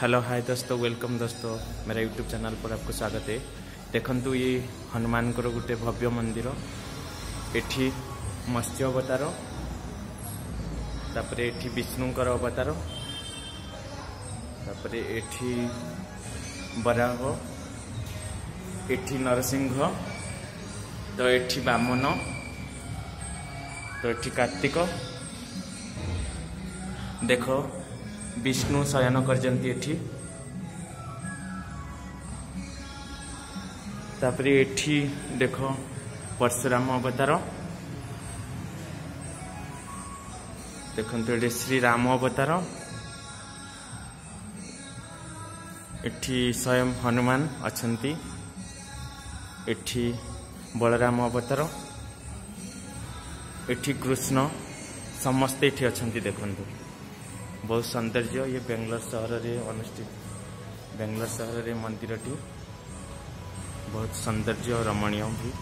hello hi दोस्तों welcome दोस्तों मेरा यूट्यूब चैनल पर आपको स्वागत है देखु ये हनुमान गोटे भव्य मंदिर ये मत्स्य अवतार तापर ये विष्णुकर अवतार तापर ये बराह ये नरसिंह तो ये बामन तो ये कार्तिक देख ବିଷ୍ଣୁ ଶୟନ କରିଛନ୍ତି ଏଠି ତାପରେ ଏଠି ଦେଖ ପର୍ଶୁରାମ ଅବତାର ଦେଖନ୍ତୁ ଏଠି ଶ୍ରୀରାମ ଅବତାର ଏଠି ସ୍ୱୟଂ ହନୁମାନ ଅଛନ୍ତି ଏଠି ବଳରାମ ଅବତାର ଏଠି କୃଷ୍ଣ ସମସ୍ତେ ଏଠି ଅଛନ୍ତି ଦେଖନ୍ତୁ ବହୁତ ସୌନ୍ଦର୍ଯ୍ୟ ଇଏ ବେଙ୍ଗଲୋର ସହରରେ ଅନୁଷ୍ଠିତ ବେଙ୍ଗଲୋର ସହରରେ ମନ୍ଦିରଟି ବହୁତ ସୌନ୍ଦର୍ଯ୍ୟ ରମଣୀୟ ବି